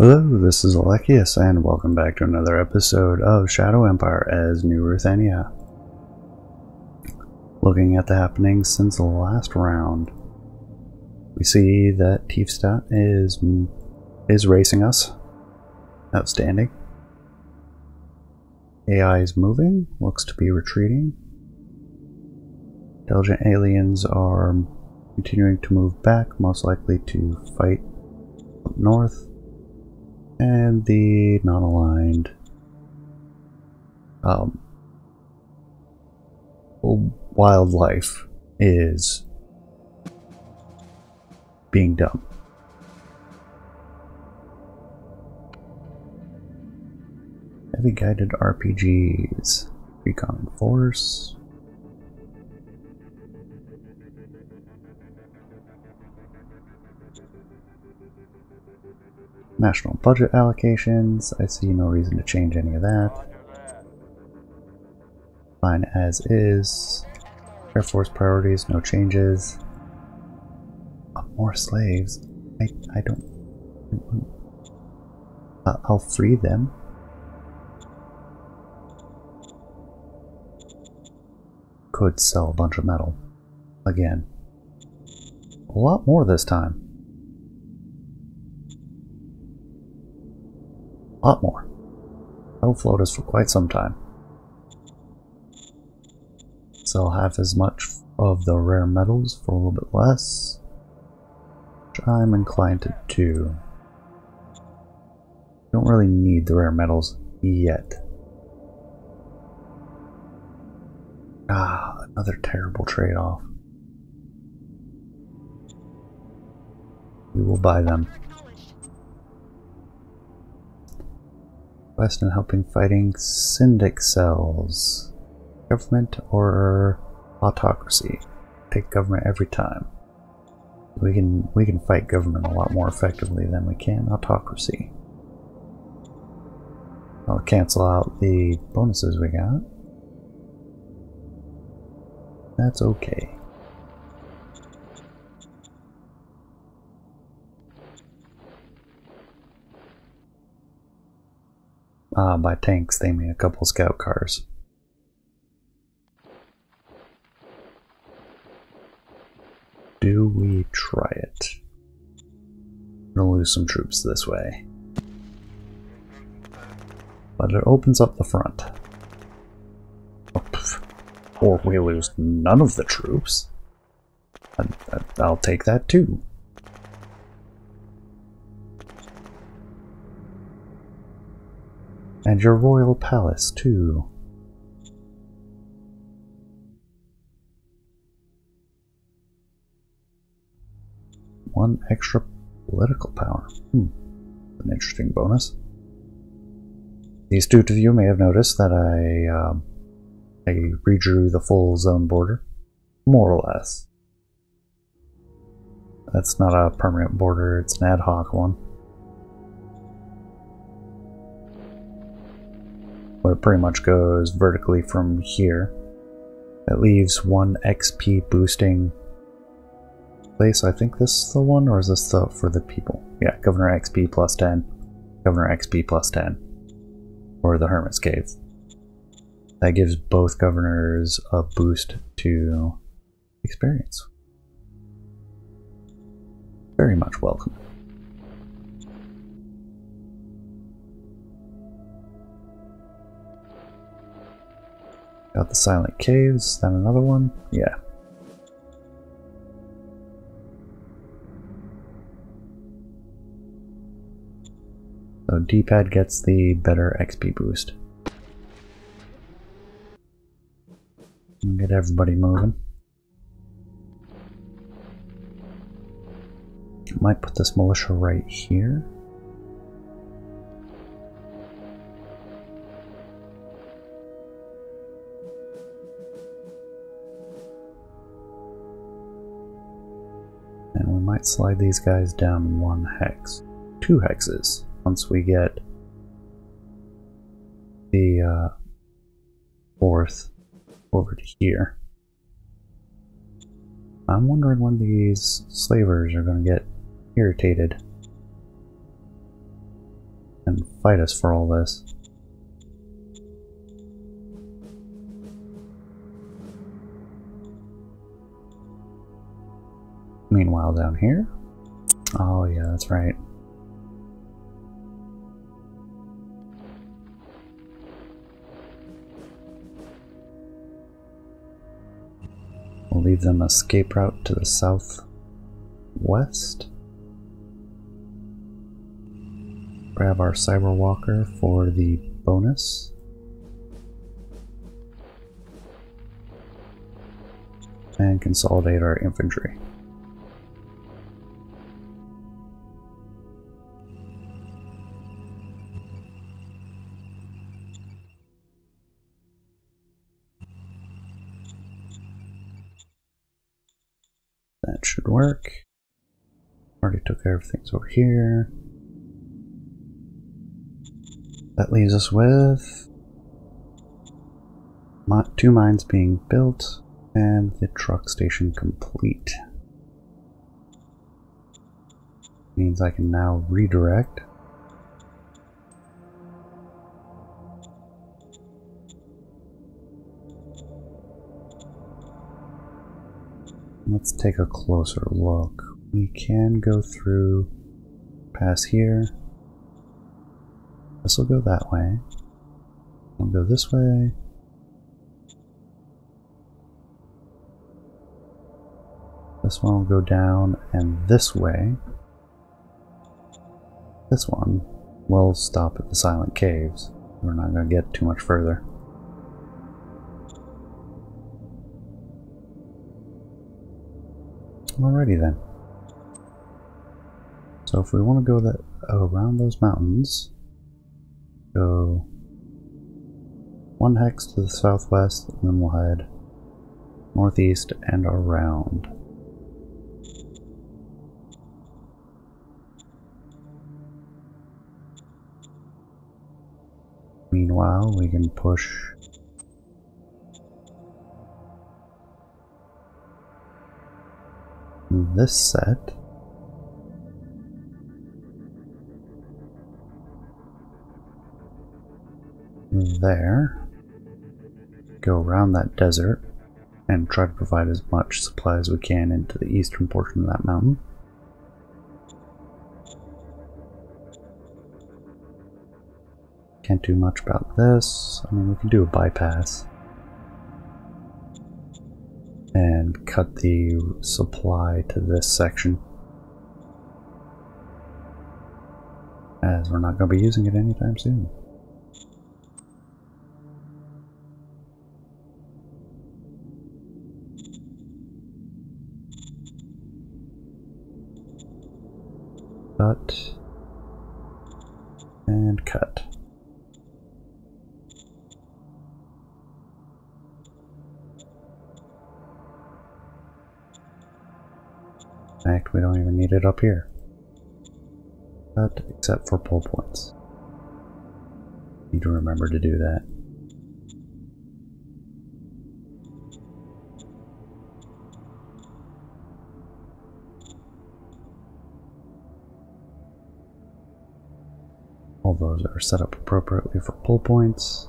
Hello, this is Alekius, and welcome back to another episode of Shadow Empire as New Ruthenia. Looking at the happenings since the last round, we see that Tiefstadt is is racing us. Outstanding. AI is moving, looks to be retreating. Intelligent aliens are continuing to move back, most likely to fight up north and the non-aligned um, wildlife is being done. Heavy guided RPGs, Recon Force, National budget allocations, I see no reason to change any of that. Fine as is. Air Force priorities, no changes. Oh, more slaves. I, I don't... Uh, I'll free them. Could sell a bunch of metal. Again. A lot more this time. A lot more. That'll float us for quite some time. Sell half as much of the rare metals for a little bit less. Which I'm inclined to do. Don't really need the rare metals yet. Ah, another terrible trade-off. We will buy them. West in helping fighting syndic cells. Government or autocracy. Take government every time. We can we can fight government a lot more effectively than we can autocracy. I'll cancel out the bonuses we got. That's okay. Uh, by tanks, they mean a couple scout cars. Do we try it? I'm gonna lose some troops this way. But it opens up the front. or we lose none of the troops. I'll take that too. And your royal palace, too. One extra political power. Hmm. An interesting bonus. The astute of you may have noticed that I, um, I redrew the full zone border. More or less. That's not a permanent border, it's an ad hoc one. It pretty much goes vertically from here. That leaves one XP boosting place. I think this is the one, or is this the for the people? Yeah, Governor XP plus 10. Governor XP plus 10. Or the Hermit's Cave. That gives both governors a boost to experience. Very much welcome. Got the Silent Caves, then another one? Yeah. So D-pad gets the better XP boost. Get everybody moving. Might put this militia right here. Might slide these guys down one hex. Two hexes once we get the uh, fourth over to here. I'm wondering when these slavers are going to get irritated. And fight us for all this. Meanwhile, down here. Oh, yeah, that's right. We'll leave them escape route to the southwest. Grab our Cyber Walker for the bonus. And consolidate our infantry. Work. Already took care of things over here. That leaves us with two mines being built and the truck station complete. Means I can now redirect. Let's take a closer look. We can go through, pass here, this will go that way. We'll go this way. This one will go down and this way. This one will stop at the Silent Caves. We're not going to get too much further. Alrighty then. So if we want to go that around those mountains, go one hex to the southwest, and then we'll head northeast and around. Meanwhile, we can push this set there, go around that desert, and try to provide as much supply as we can into the eastern portion of that mountain. Can't do much about this. I mean, we can do a bypass. And cut the supply to this section. As we're not going to be using it anytime soon. cut it up here. Cut except for pull points. Need to remember to do that. All those are set up appropriately for pull points.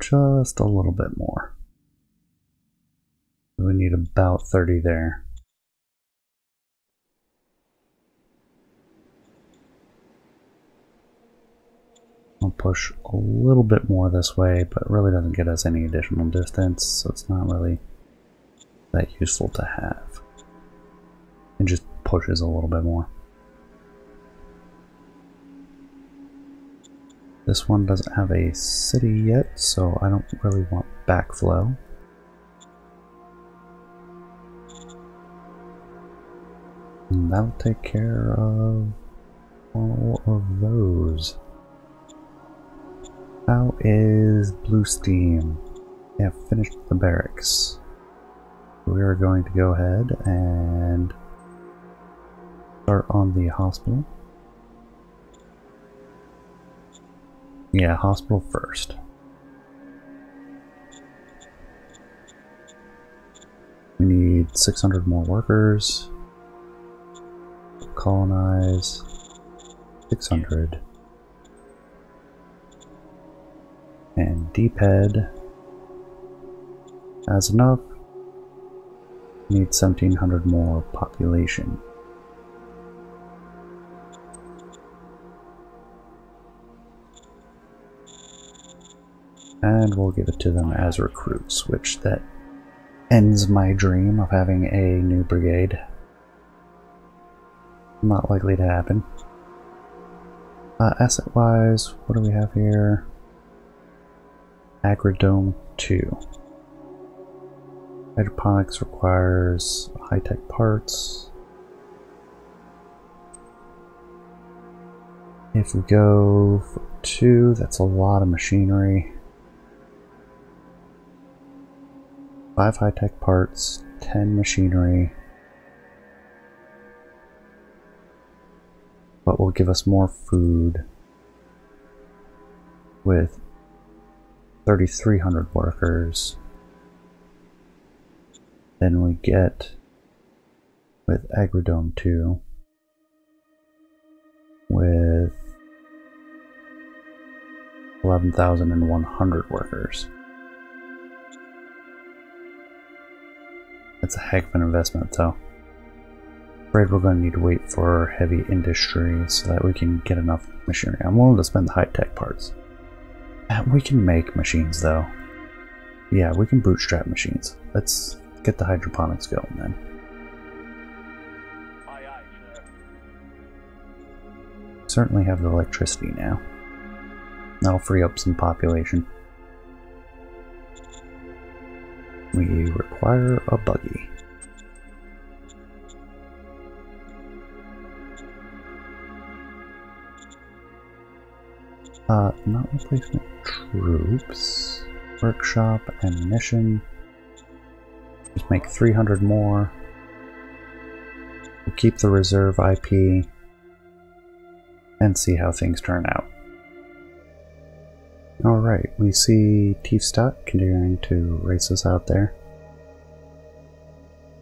Just a little bit more. We need about 30 there. I'll push a little bit more this way, but really doesn't get us any additional distance, so it's not really that useful to have. It just pushes a little bit more. This one doesn't have a city yet, so I don't really want backflow. And that'll take care of all of those. How is Blue Steam? Yeah, finished the barracks. We are going to go ahead and start on the hospital. Yeah, hospital first. We need 600 more workers. Colonize. 600. And Deephead has enough. Need 1700 more population. And we'll give it to them as recruits, which that ends my dream of having a new brigade. Not likely to happen. Uh, asset wise, what do we have here? Agrodome 2. Hydroponics requires high-tech parts. If we go for 2, that's a lot of machinery. 5 high-tech parts, 10 machinery. But will give us more food with 3,300 workers than we get with Agrodome 2 with 11,100 workers. That's a heck of an investment, though. Afraid we're going to need to wait for heavy industry so that we can get enough machinery. I'm willing to spend the high-tech parts. Uh, we can make machines, though. Yeah, we can bootstrap machines. Let's get the hydroponics going, then. Certainly have the electricity now. That'll free up some population. We require a buggy. Uh, not replacement troops. Workshop, ammunition. Just make 300 more. We'll keep the reserve IP and see how things turn out. Alright, we see Tiefstadt continuing to race us out there.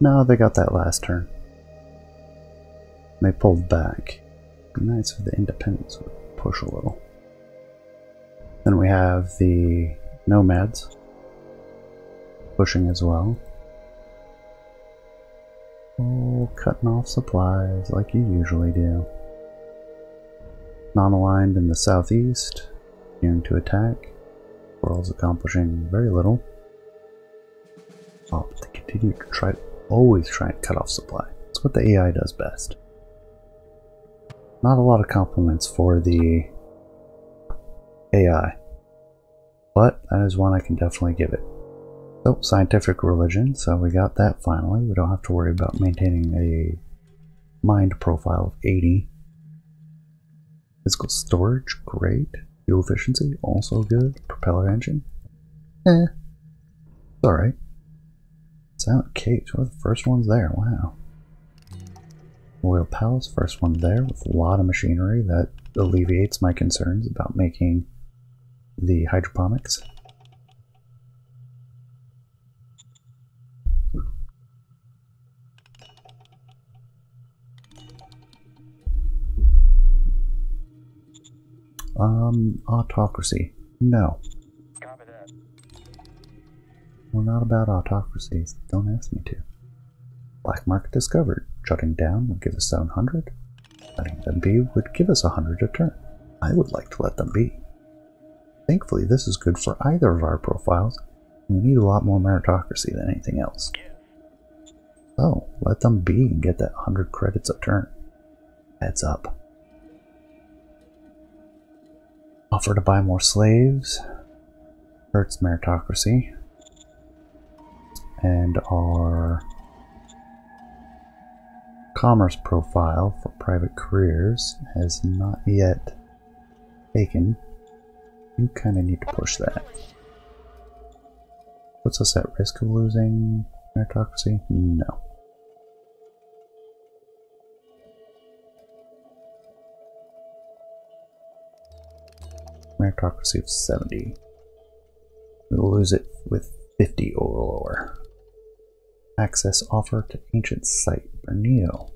No, they got that last turn. They pulled back. Be nice if the independents would push a little. Then we have the nomads pushing as well. Oh, cutting off supplies like you usually do. Non-aligned in the southeast, continuing to attack. World's accomplishing very little. Oh, they continue to try, always try and cut off supply. That's what the AI does best. Not a lot of compliments for the AI. But that is one I can definitely give it. So, scientific religion, so we got that finally. We don't have to worry about maintaining a mind profile of 80. Physical storage, great. Fuel efficiency, also good. Propeller engine, eh. It's alright. Silent Caves, one of the first ones there, wow. Royal Palace, first one there, with a lot of machinery that alleviates my concerns about making the hydroponics. Um, autocracy. No. We're not about autocracies. Don't ask me to. Black market discovered. Shutting down would give us 700. Letting them be would give us 100 a turn. I would like to let them be. Thankfully, this is good for either of our profiles. We need a lot more meritocracy than anything else. So, let them be and get that 100 credits a turn. Heads up. Offer to buy more slaves. Hurts meritocracy. And our commerce profile for private careers has not yet taken you kind of need to push that. puts us at risk of losing meritocracy? No. Meritocracy of 70. We'll lose it with 50 or lower. Access offer to ancient site. Berneo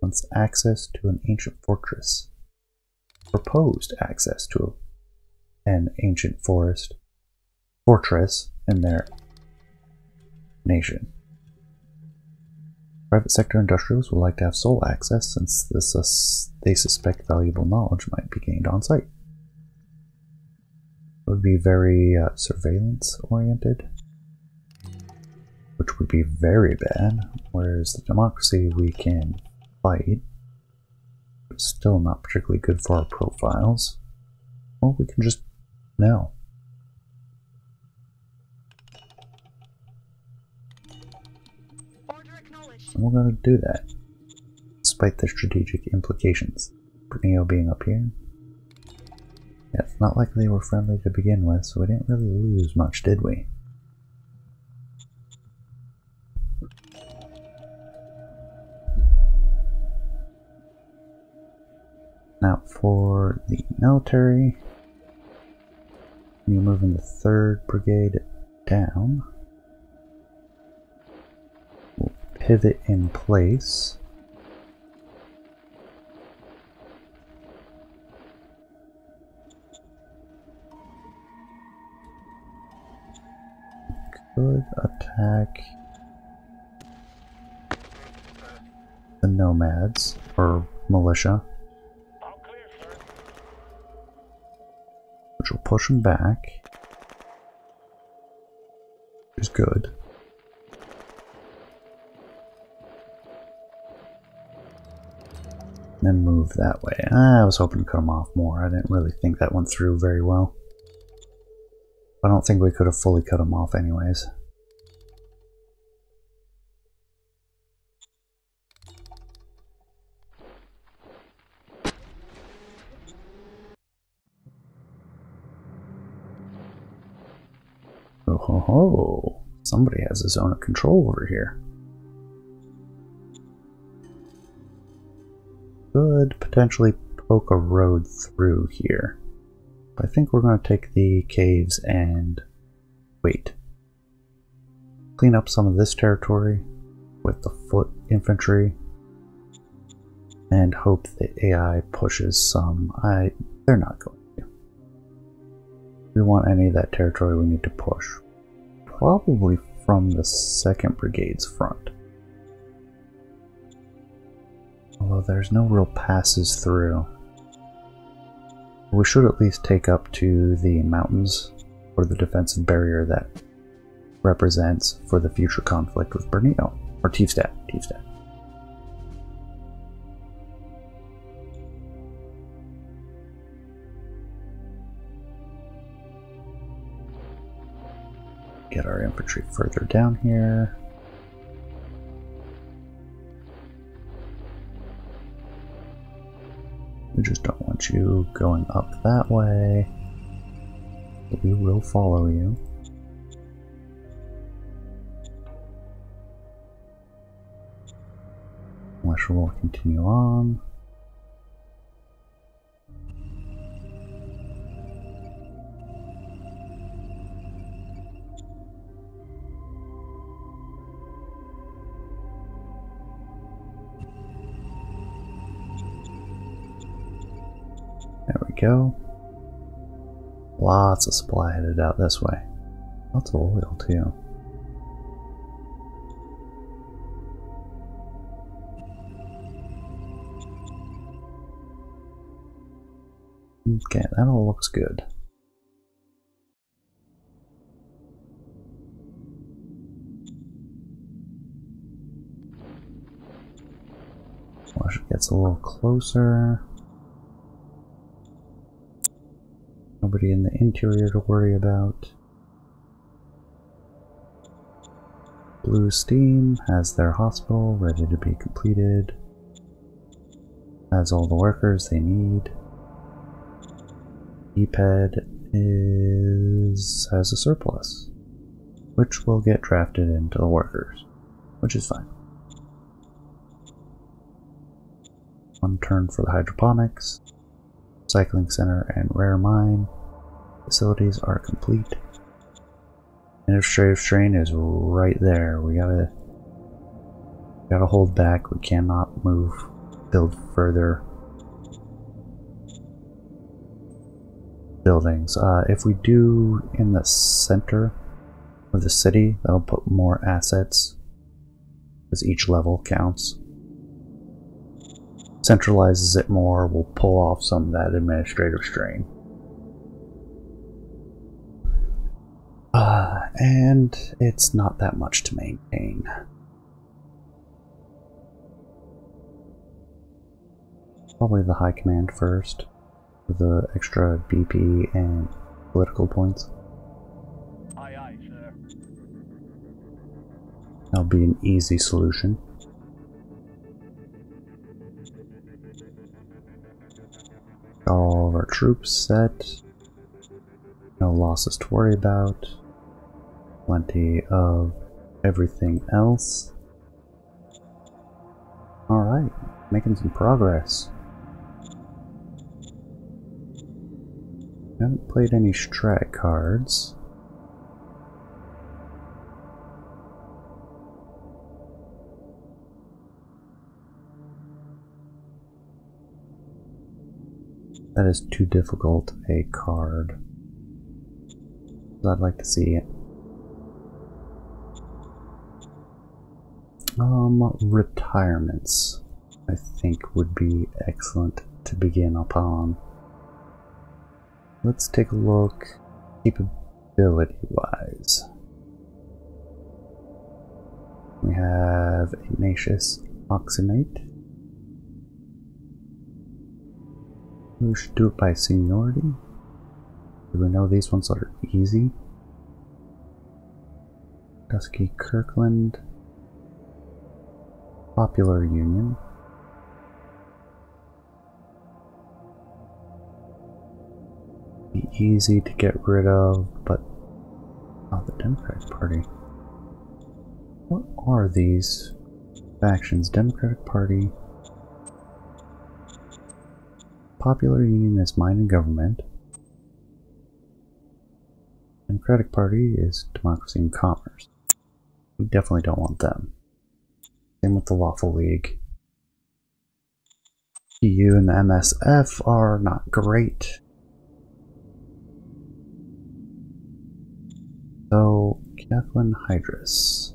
wants access to an ancient fortress. Proposed access to an ancient forest fortress in their nation. Private sector industrials would like to have sole access since this, they suspect valuable knowledge might be gained on site. Would be very uh, surveillance oriented, which would be very bad, whereas the democracy we can fight, but still not particularly good for our profiles. Or we can just no. And we're going to do that, despite the strategic implications. Berneo being up here. It's not like they were friendly to begin with, so we didn't really lose much, did we? Now for the military, you're moving the 3rd Brigade down. We'll pivot in place. Could attack the nomads or militia. which will push them back. Which is good. Then move that way. I was hoping to cut them off more. I didn't really think that went through very well. I don't think we could have fully cut him off anyways. Oh ho ho! Somebody has a zone of control over here. Could potentially poke a road through here. I think we're going to take the caves and wait. Clean up some of this territory with the foot infantry and hope the AI pushes some. I they're not going to. We want any of that territory, we need to push. Probably from the second brigade's front. Although there's no real passes through. We should at least take up to the mountains or the defensive barrier that represents for the future conflict with Berneo. Or Tiefstadt. Tiefstadt. Get our infantry further down here. We just don't want you going up that way. But we will follow you. Unless we'll continue on. Go. Lots of supply headed out this way. Lots of oil, too. Okay, that all looks good. Wash gets a little closer. Nobody in the interior to worry about. Blue Steam has their hospital ready to be completed. Has all the workers they need. EPED is has a surplus. which will get drafted into the workers, which is fine. One turn for the hydroponics, cycling center, and rare mine. Facilities are complete. Administrative strain is right there. We gotta gotta hold back. We cannot move, build further buildings. Uh, if we do in the center of the city, that'll put more assets because each level counts. Centralizes it more, we'll pull off some of that administrative strain. Uh, and it's not that much to maintain. Probably the high command first, for the extra BP and political points. Aye, aye, sir. That'll be an easy solution. Got all of our troops set. No losses to worry about. Plenty of everything else. Alright, making some progress. Haven't played any strat cards. That is too difficult a card. I'd like to see Um, retirements, I think would be excellent to begin upon. Let's take a look capability wise. We have Ignatius Oxenate. We should do it by seniority. We know these ones are easy? Dusky Kirkland. Popular Union. Be easy to get rid of, but oh, the Democratic Party. What are these factions? Democratic Party. Popular Union is mine and government. Democratic Party is democracy and commerce. We definitely don't want them. Same with the Lawful League. EU and the MSF are not great. So, Kathleen Hydrus.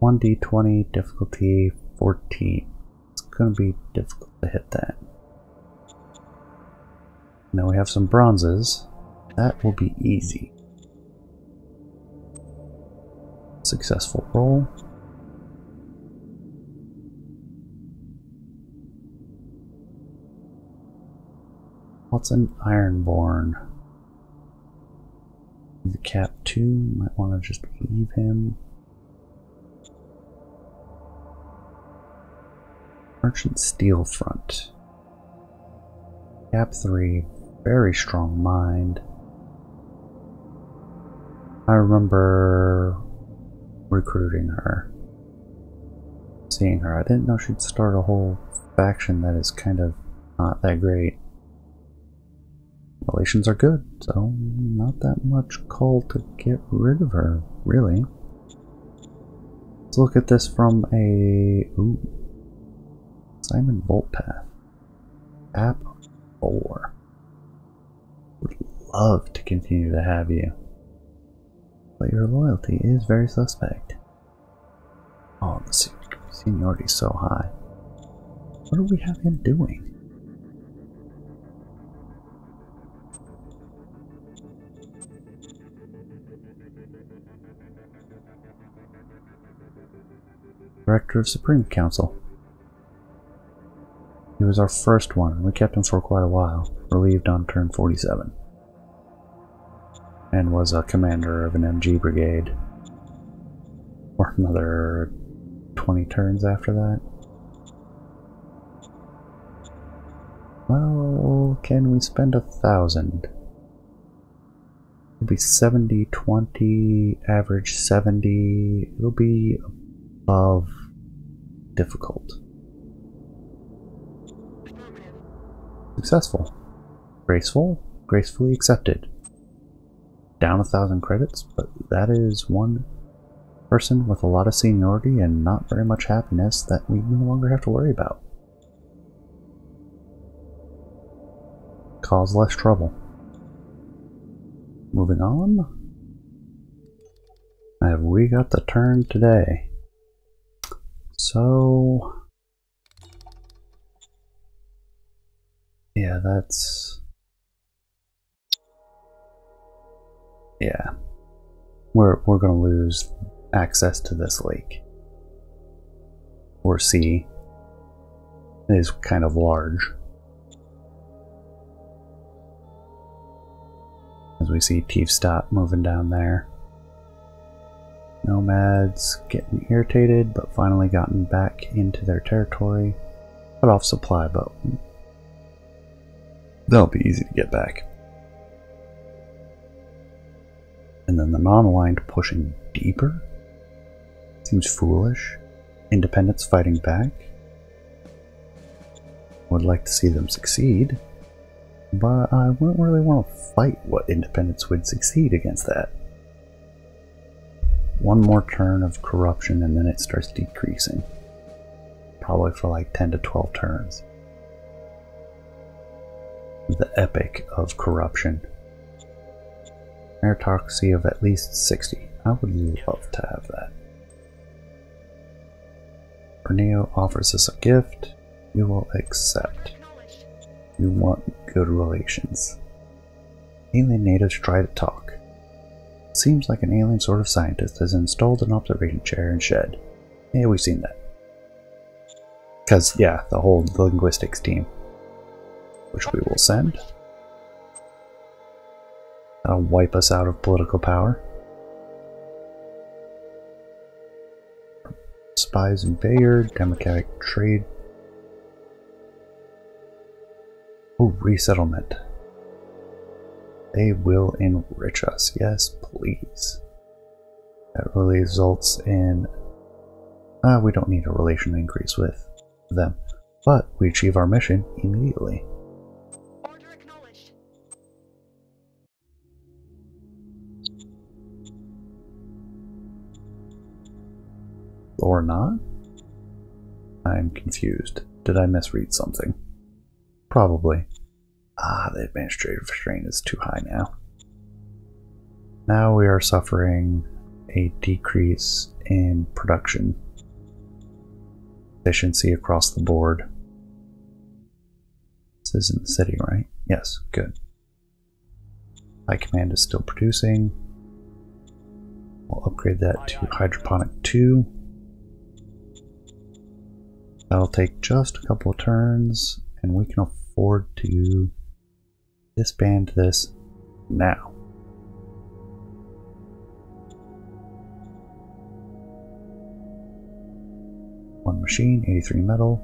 1d20, difficulty 14. It's gonna be difficult to hit that. Now we have some bronzes. That will be easy. Successful roll. What's an Ironborn? The cap 2, might want to just leave him. Merchant Steel Front. Cap 3, very strong mind. I remember recruiting her. Seeing her. I didn't know she'd start a whole faction that is kind of not that great. Relations are good, so not that much call to get rid of her, really. Let's look at this from a... Ooh. Simon Voltpath. App 4. Would love to continue to have you. But your loyalty is very suspect. Oh, the so high. What do we have him doing? Director of Supreme Council. He was our first one, and we kept him for quite a while, relieved on turn 47. And was a commander of an MG brigade. For another 20 turns after that. Well, can we spend a thousand? It'll be 70, 20, average 70. It'll be above difficult. Successful. Graceful. Gracefully accepted. Down a thousand credits, but that is one person with a lot of seniority and not very much happiness that we no longer have to worry about. Cause less trouble. Moving on. Have we got the turn today? So... Yeah, that's... Yeah. We're, we're gonna lose access to this lake. Or sea. It is kind of large. As we see Tiefstadt moving down there. Nomads getting irritated, but finally gotten back into their territory. Cut off supply, but they'll be easy to get back. And then the non-aligned pushing deeper? Seems foolish. Independents fighting back? Would like to see them succeed, but I wouldn't really want to fight what independents would succeed against that. One more turn of corruption and then it starts decreasing. Probably for like 10 to 12 turns. The epic of corruption. Meritocracy of at least 60. I would love to have that. Berneo offers us a gift. We will accept. We want good relations. Alien natives try to talk. Seems like an alien sort of scientist has installed an observation chair and shed. Yeah, we've seen that. Because, yeah, the whole linguistics team. Which we will send. That'll wipe us out of political power. Spies and Bayard, democratic trade. Oh, resettlement. They will enrich us. Yes, please. That really results in... Uh, we don't need a relation increase with them. But we achieve our mission immediately. Or not? I'm confused. Did I misread something? Probably. Ah, the administrative strain is too high now. Now we are suffering a decrease in production efficiency across the board. This is in the city, right? Yes, good. High command is still producing. We'll upgrade that to hydroponic 2. That'll take just a couple of turns, and we can afford to disband this now. One machine, 83 metal.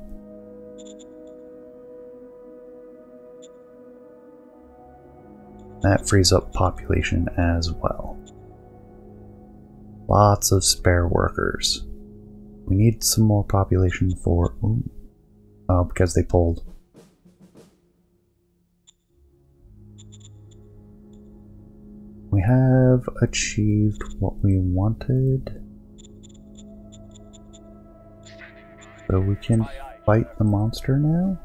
That frees up population as well. Lots of spare workers. We need some more population for... Oh, uh, because they pulled. We have achieved what we wanted. So we can fight the monster now?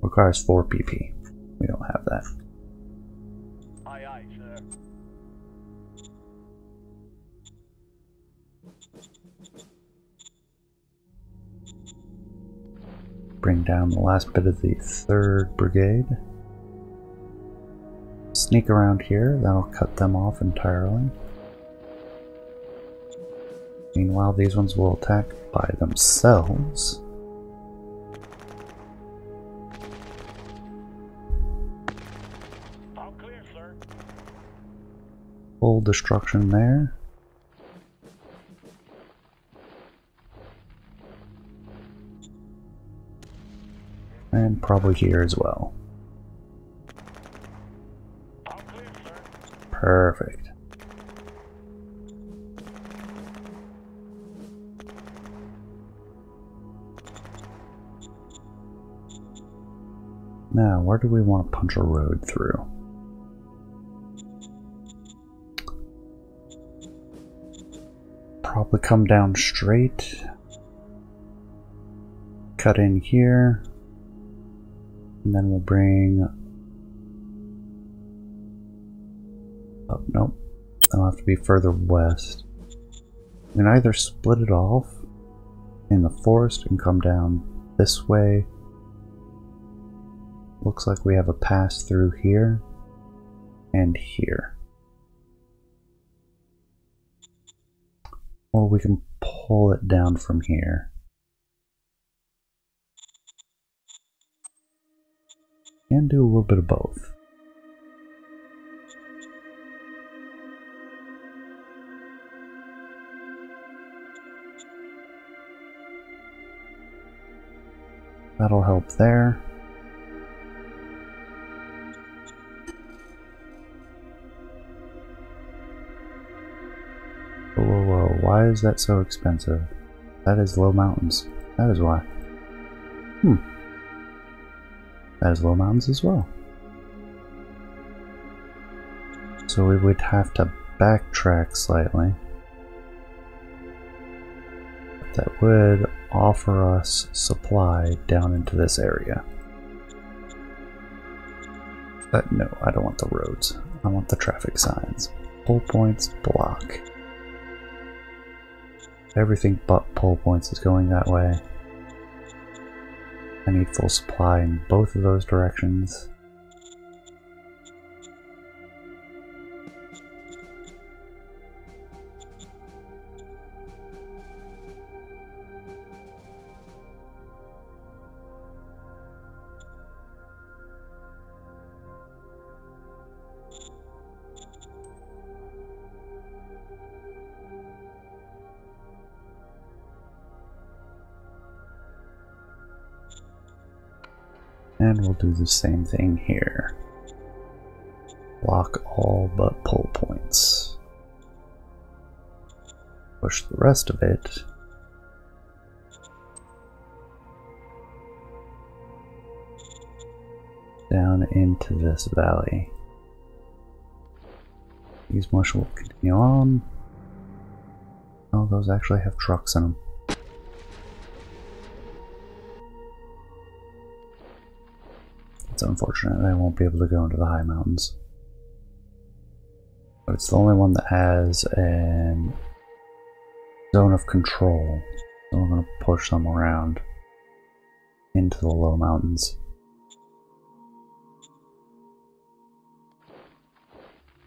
Requires 4 PP. We don't have that. Bring down the last bit of the 3rd Brigade. Sneak around here, that'll cut them off entirely. Meanwhile, these ones will attack by themselves. Full destruction there. And probably here as well. Perfect. Now, where do we want to punch a road through? Probably come down straight. Cut in here. And then we'll bring Oh, nope. I'll have to be further west. We can either split it off in the forest and come down this way. Looks like we have a pass through here and here. Or we can pull it down from here. And do a little bit of both. That'll help there. Whoa, whoa, whoa. Why is that so expensive? That is low mountains. That is why. Hmm. Is low mountains as well. So we would have to backtrack slightly. That would offer us supply down into this area. But no, I don't want the roads. I want the traffic signs. Pull points, block. Everything but pull points is going that way. I need full supply in both of those directions. And we'll do the same thing here. Block all but pull points. Push the rest of it. Down into this valley. These mush will continue on. Oh, those actually have trucks in them. It's unfortunate I won't be able to go into the high mountains. But it's the only one that has an zone of control. So we're going to push them around into the low mountains.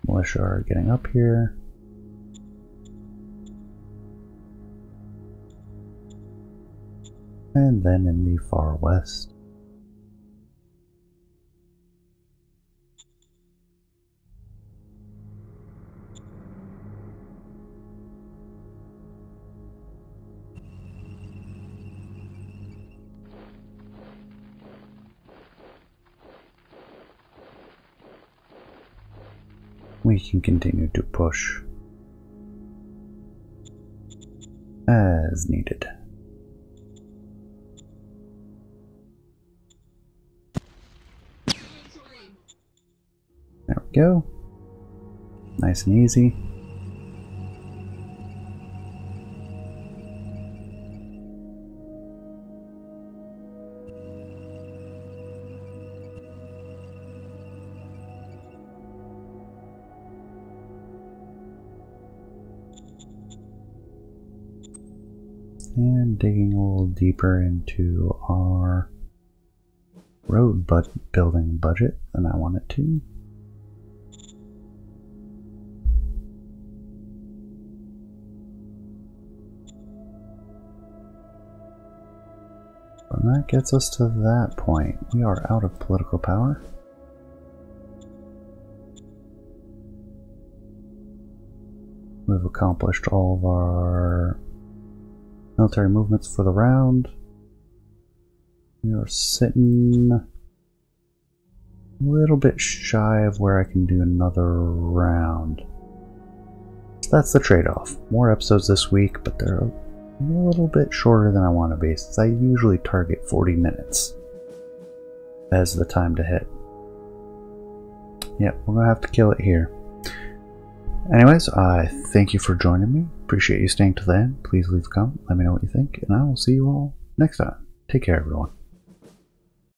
Militia are getting up here. And then in the far west. Continue to push as needed. There we go. Nice and easy. And digging a little deeper into our road but building budget than I want it to. And that gets us to that point. We are out of political power. We've accomplished all of our military movements for the round. We are sitting a little bit shy of where I can do another round. So that's the trade-off. More episodes this week, but they're a little bit shorter than I want to be, since I usually target 40 minutes as the time to hit. Yep, we're gonna have to kill it here. Anyways, I thank you for joining me. Appreciate you staying to the end. Please leave a comment. Let me know what you think, and I will see you all next time. Take care, everyone.